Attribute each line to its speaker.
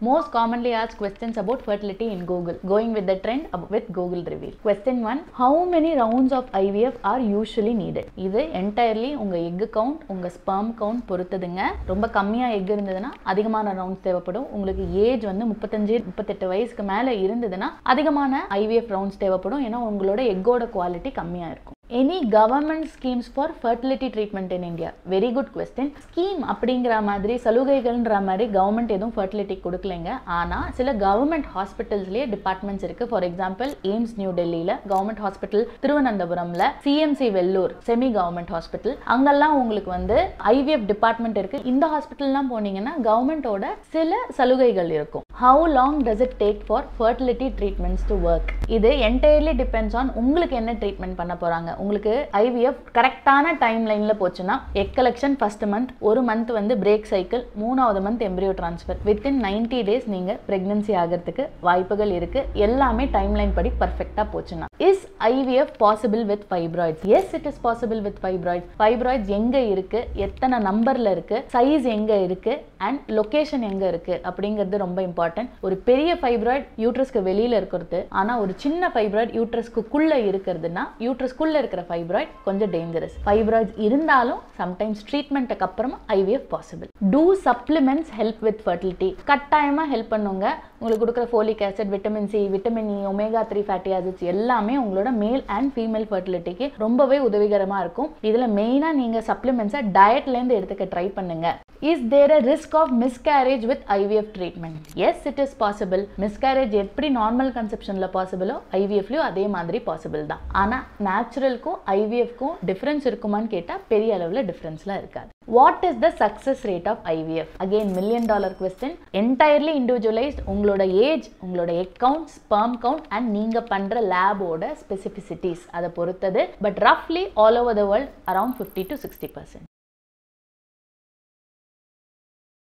Speaker 1: Most commonly asked questions about fertility in Google going with the trend with Google Reveal. Question one how many rounds of IVF are usually needed? இது entirely உங்கள் egg count உங்கள் sperm count பொறுத்ததுங்க ரொம்ப கம்மியாக egg இருந்ததுன்னா அதிகமான rounds தேவைப்படும் உங்களுக்கு ஏஜ் வந்து முப்பத்தஞ்சு முப்பத்தெட்டு வயசுக்கு மேலே இருந்ததுன்னா அதிகமான ஐவிஎஃப் ரவுண்ட்ஸ் தேவைப்படும் ஏன்னா உங்களோட எக்கோட குவாலிட்டி கம்மியாக இருக்கும் any government schemes for fertility treatment in India very good question scheme அப்படிங்கிற மாதிரி சலுகைகள்ன்ற மாதிரி கவர்மெண்ட் எதுவும் ஃபர்டிலிட்டி கொடுக்கலைங்க. ஆனால் சில கவர்மெண்ட் ஹாஸ்பிட்டல்ஸ்லேயே டிபார்ட்மெண்ட்ஸ் இருக்குது ஃபார் எக்ஸாம்பிள் எய்ம்ஸ் நியூ டெல்லியில் government hospital திருவனந்தபுரமில் CMC Vellore semi government hospital அங்கெல்லாம் உங்களுக்கு வந்து ஐவிஎஃப் டிபார்ட்மெண்ட் இருக்குது இந்த ஹாஸ்பிட்டல்லாம் போனீங்கன்னா கவர்மெண்ட்டோட சில சலுகைகள் இருக்கும். How long does it take for fertility treatments to work இது என்டையர்லி டிபெண்ட்ஸ் ஆன் உங்களுக்கு என்ன ட்ரீட்மெண்ட் பண்ண போகிறாங்க உங்களுக்கு ஐவிஎஃப் கரெக்டான டைம் லைனில் போச்சுன்னா எக் கலெக்ஷன் ஃபர்ஸ்ட் மந்த் ஒரு மந்த் வந்து பிரேக் சைக்கிள் மூணாவது month embryo transfer within ninety days நீங்கள் ப்ரெக்னன்சி ஆகிறதுக்கு வாய்ப்புகள் இருக்குது எல்லாமே டைம் லைன் படி பர்ஃபெக்டாக போச்சுன்னா. Is IVF possible with fibroids yes it is possible with fibroids fibroids எங்கே இருக்குது எத்தனை நம்பரில் இருக்குது சைஸ் எங்கே இருக்குது அண்ட் லொக்கேஷன் எங்கே இருக்குது அப்படிங்கிறது ரொம்ப இம்பார்ட்டன்ட் ஒரு பெரிய ஃபைப்ராய்ட் யூட்ரஸ்க்கு வெளியில் இருக்கிறது. ஆனால் ஒரு சின்ன ஃபைப்ராய்ட் யூட்ரஸ்க்குள்ளே இருக்கிறதுனா யூட்ரஸ்க்குள்ளே இருக்கிற ஃபைப்ராய்ட் கொஞ்சம் டேஞ்சரஸ் ஃபைப்ராய்ட்ஸ் இருந்தாலும் சம்டைம்ஸ் ட்ரீட்மெண்ட்டுக்கு அப்புறமா IVF possible do supplements help with fertility கட்டாயமாக ஹெல்ப் பண்ணுங்க. உங்களுக்கு கொடுக்குற folic acid vitamin C vitamin E omega three fatty acids எல்லாமே உங்களோட மேல் அண்ட் ஃபீமேல் ஃபர்டிலிட்டிக்கு ரொம்பவே உதவிகரமாக இருக்கும். இதில் மெயினாக நீங்கள் சப்ளிமெண்ட்ஸை டயட்லேருந்து எடுத்துக்க ட்ரை பண்ணுங்க. Is there a risk of miscarriage with IVF treatment yes it is possible miscarriage எப்படி நார்மல் கன்செப்ஷனில் பாசிபிளோ ஐவிஎஃப்லையும் அதே மாதிரி பாசிபிள் தான். ஆனால் நேச்சுரலுக்கும் ஐவிஎஃப்க்கும் டிஃப்ரென்ஸ் இருக்குமான்னு கேட்டால் பெரிய அளவில் டிஃப்ரென்ஸ்லாம் இருக்காது. What is the success rate of IVF again million dollar question entirely individualised உங்களோட ஏஜ் உங்களோட egg count sperm count and நீங்கள் பண்ணுற லேபோட ஸ்பெசிஃபிசிட்டிஸ் அதை பொறுத்தது. But ரஃப்லி all over the world around fifty to sixty percent